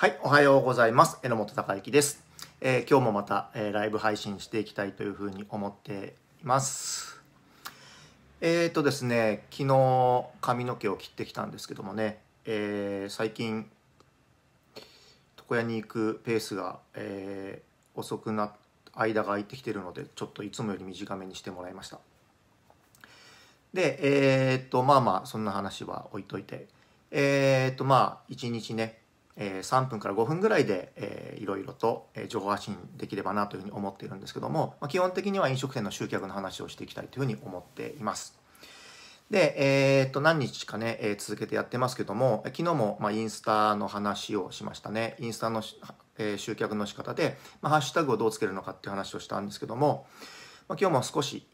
はい、おはようございます。榎本孝之です。えー今日もまた、えーライブ配信していきたいというふうに思っています。えーとですね、昨日髪の毛を切ってきたんですけどもね、え最近床屋に行くペースが、え遅くな間が空いてきてるのでちょっといつもより短めにしてもらいましたでえっとまあまあそんな話は置いといてえっとまあ1日ね、えー3分から5分ぐらいで、えーいろいろと、情報発信できればなというふうに思っているんですけども、まあ、基本的には飲食店の集客の話をしていきたいというふうに思っています。で、えーっと何日かね、えー続けてやってますけども昨日も、まあ、インスタの話をしましたね。インスタの、えー集客の仕方で、まあ、ハッシュタグをどうつけるのかっていう話をしたんですけども、まあ、今日も少し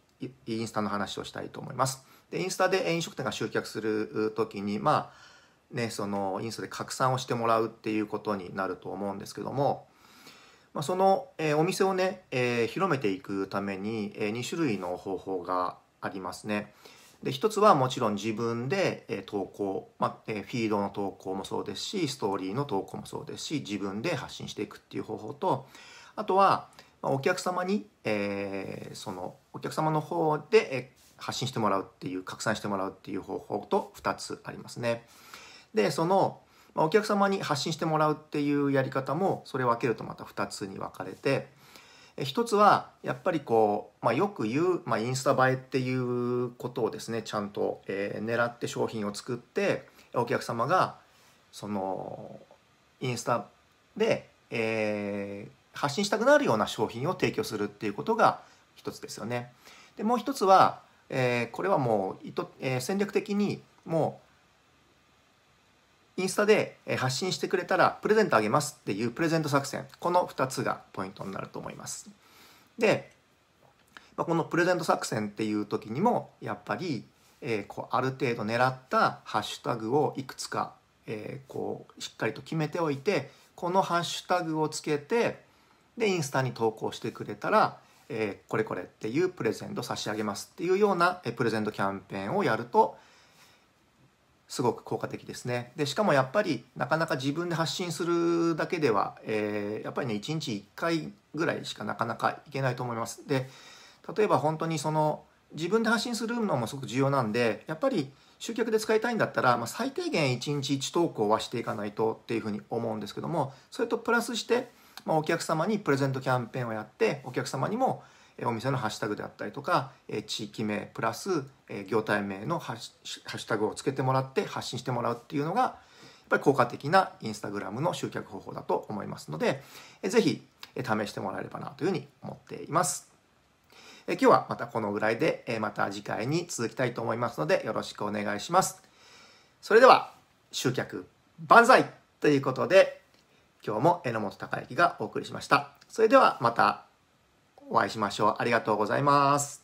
インスタの話をしたいと思います。でインスタで飲食店が集客する時にまあねそのインスタで拡散をしてもらうっていうことになると思うんですけどもまあ、その、えーお店をね、えー広めていくために、え2種類の方法がありますね。で一つはもちろん自分で、えー投稿、まあえーフィードの投稿もそうですしストーリーの投稿もそうですし自分で発信していくっていう方法とあとは、まあお客様に、えーそのお客様の方で、えー発信してもらうっていう拡散してもらうっていう方法と2つありますね。でそのまお客様に発信してもらうっていうやり方もそれを分けるとまた2つに分かれてえ一つはやっぱりこう、まあ、よく言う、まあ、インスタ映えっていうことをですねちゃんと、えー狙って商品を作ってお客様がそのインスタで、えー発信したくなるような商品を提供するっていうことが一つですよね。でもう一つは、えーこれはもう意図、えー戦略的にもうインスタで発信してくれたらプレゼントあげますっていうプレゼント作戦。この2つがポイントになると思います。で、ま、このプレゼント作戦っていう時にもやっぱり、えーこうある程度狙ったハッシュタグをいくつか、えーこうしっかりと決めておいてこのハッシュタグをつけてでインスタに投稿してくれたら、えーこれこれっていうプレゼント差し上げますっていうようなえプレゼントキャンペーンをやるとすごく効果的ですね。でしかもやっぱりなかなか自分で発信するだけでは、えーやっぱりね1日1回ぐらいしかなかなかいけないと思います。で例えば本当にその自分で発信するのもすごく重要なんでやっぱり集客で使いたいんだったら、まあ、最低限1日1投稿はしていかないとっていうふうに思うんですけどもそれとプラスして、まあ、お客様にプレゼントキャンペーンをやってお客様にもお店のハッシュタグであったりとか、地域名プラス、業態名のハッシュタグをつけてもらって発信してもらうっていうのがやっぱり効果的なインスタグラムの集客方法だと思いますので、えーぜひ、試してもらえればなというふうに思っています。今日はまたこのぐらいで、また次回に続きたいと思いますのでよろしくお願いします。それでは集客万歳ということで今日も榎本孝之がお送りしました。それではまたお会いしましょう。ありがとうございます。